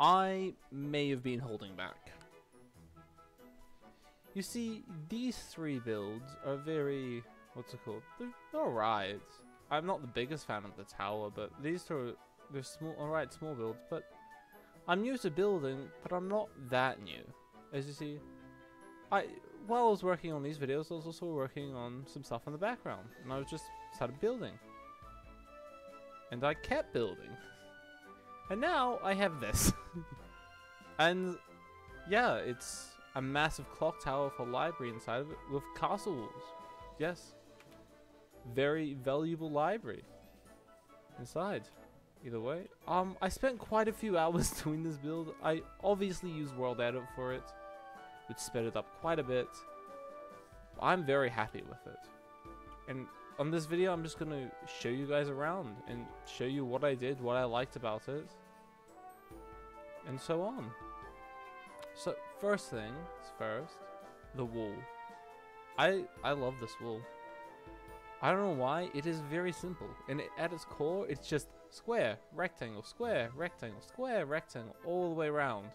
I may have been holding back. You see, these three builds are very, what's it called? They're, alright. I'm not the biggest fan of the tower, but these two are, they're small, alright small builds, but I'm new to building, but I'm not that new. As you see, I while I was working on these videos, I was also working on some stuff in the background, and I was just started building. And I kept building. And now I have this. and yeah, it's a massive clock tower for library inside of it with castle walls. Yes. Very valuable library inside. Either way. Um, I spent quite a few hours doing this build. I obviously used World Edit for it, which sped it up quite a bit. I'm very happy with it. And on this video, I'm just going to show you guys around and show you what I did, what I liked about it, and so on. So, first thing first, the wall. I I love this wall. I don't know why, it is very simple. And it, at its core, it's just square, rectangle, square, rectangle, square, rectangle, all the way around.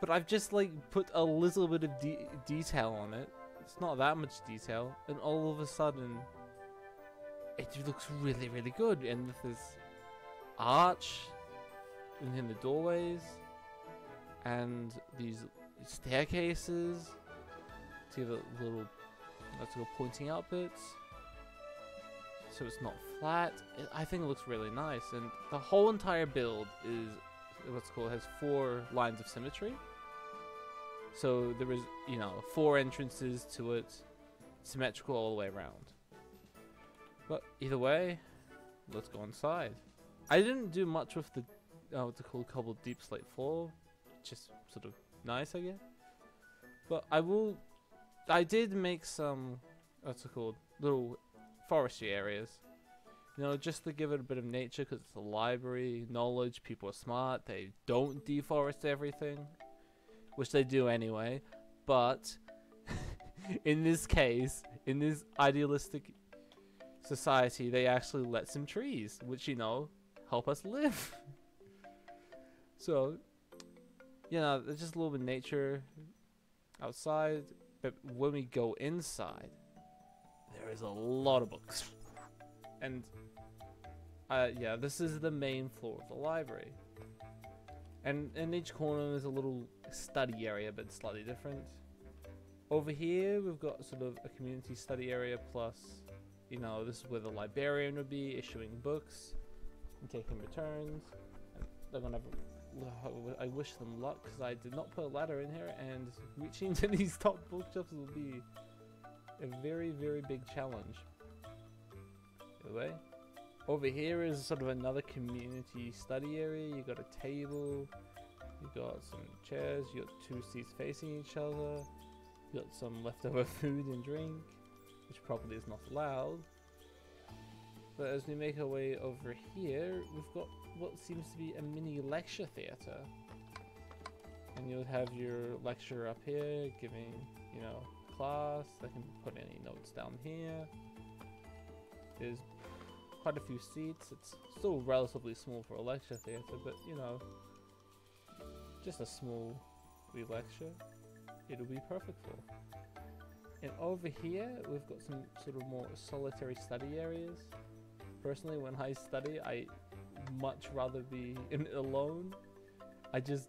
But I've just like put a little bit of de detail on it. It's not that much detail, and all of a sudden, it looks really, really good. And with this arch in the doorways, and these staircases to the little, let's pointing out bits. So it's not flat. It, I think it looks really nice, and the whole entire build is what's called has four lines of symmetry. So there was, you know, four entrances to it, symmetrical all the way around. But either way, let's go inside. I didn't do much with the, uh, what's it called, cobbled deep slate floor. Just sort of nice, I guess. But I will, I did make some, what's it called, little forestry areas. You know, just to give it a bit of nature because it's a library, knowledge, people are smart, they don't deforest everything, which they do anyway. But in this case, in this idealistic society, they actually let some trees, which, you know, help us live. so, you know, there's just a little bit of nature outside, but when we go inside, there is a lot of books. And uh, yeah, this is the main floor of the library. And in each corner there's a little study area, but slightly different. Over here, we've got sort of a community study area plus, you know, this is where the librarian would be issuing books and taking returns. They're gonna have, I wish them luck because I did not put a ladder in here and reaching to these top bookshelves will be a very, very big challenge. Anyway, over here is sort of another community study area. You got a table, you got some chairs, you got two seats facing each other, you got some leftover food and drink, which probably is not allowed. But as we make our way over here, we've got what seems to be a mini lecture theatre. And you'll have your lecturer up here giving, you know, class. I can put any notes down here. There's quite a few seats. It's still relatively small for a lecture theatre, but you know, just a small wee lecture. It'll be perfect for. And over here, we've got some sort of more solitary study areas. Personally, when I study, I much rather be in alone. I just,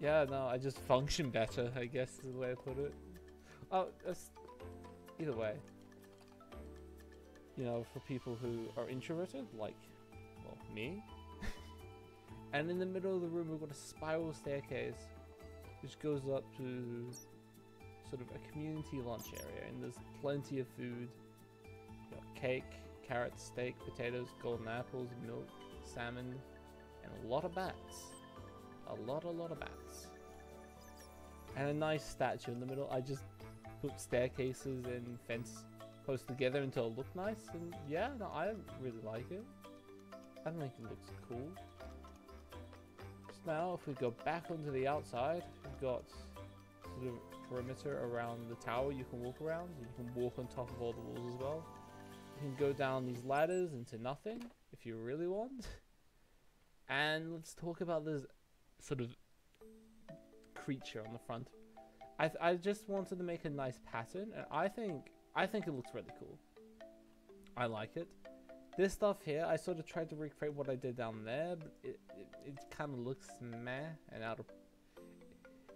yeah, no, I just function better, I guess is the way I put it. Oh, that's, either way. You know, for people who are introverted, like, well, me. and in the middle of the room, we've got a spiral staircase, which goes up to sort of a community lunch area, and there's plenty of food. You got cake, carrots, steak, potatoes, golden apples, milk, salmon, and a lot of bats. A lot, a lot of bats. And a nice statue in the middle. I just put staircases and fence close together until it looked nice. And yeah, no, I really like it. I think it looks cool. So now, if we go back onto the outside, we've got sort of perimeter around the tower you can walk around. You can walk on top of all the walls as well. You can go down these ladders into nothing if you really want. And let's talk about this sort of creature on the front. I I just wanted to make a nice pattern, and I think I think it looks really cool. I like it. This stuff here, I sort of tried to recreate what I did down there, but it it, it kind of looks meh and out of.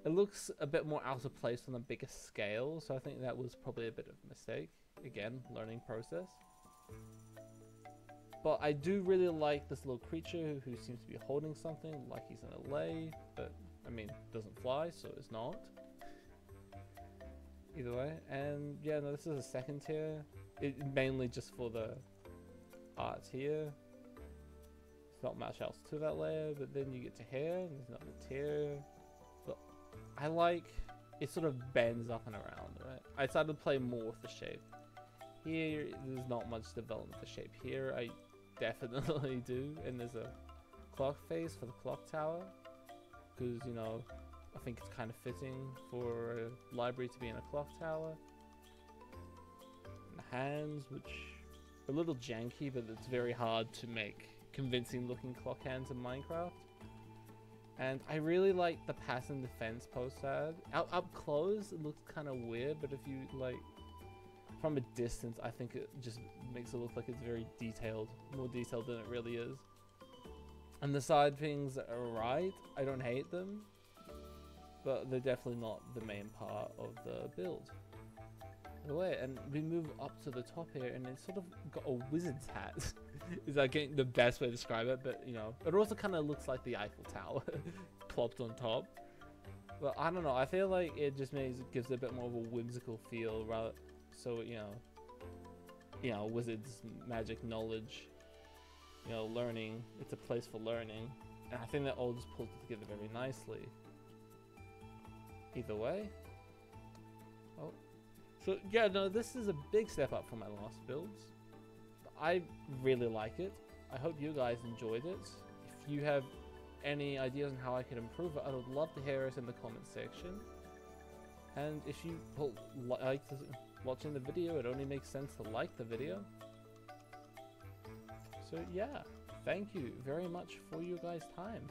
It looks a bit more out of place on a bigger scale, so I think that was probably a bit of a mistake. Again, learning process. But I do really like this little creature who seems to be holding something, like he's in a lay, but I mean, doesn't fly, so it's not. Either way, and yeah, no, this is a second tier. It mainly just for the art here. There's not much else to that layer, but then you get to here, and there's another tier. But I like it sort of bends up and around, right? I started to play more with the shape. Here, there's not much development of the shape. Here, I definitely do, and there's a clock face for the clock tower, because, you know, I think it's kind of fitting for a library to be in a clock tower. And the hands, which are a little janky, but it's very hard to make convincing looking clock hands in Minecraft. And I really like the pass and defense post ad. Out up close, it looks kind of weird, but if you like from a distance, I think it just makes it look like it's very detailed, more detailed than it really is. And the side things are right. I don't hate them, but they're definitely not the main part of the build. The way, and we move up to the top here, and it's sort of got a wizard's hat. Is that getting the best way to describe it? But you know, it also kind of looks like the Eiffel Tower plopped on top. But I don't know. I feel like it just makes gives it a bit more of a whimsical feel, rather. So you know, you know, wizards magic knowledge, you know, learning. It's a place for learning, and I think that all just pulls it together very nicely. Either way. Oh. So yeah, no, this is a big step up from my last builds. I really like it. I hope you guys enjoyed it. If you have any ideas on how I can improve it, I would love to hear it in the comment section. And if you like watching the video, it only makes sense to like the video. So yeah, thank you very much for your guys' time.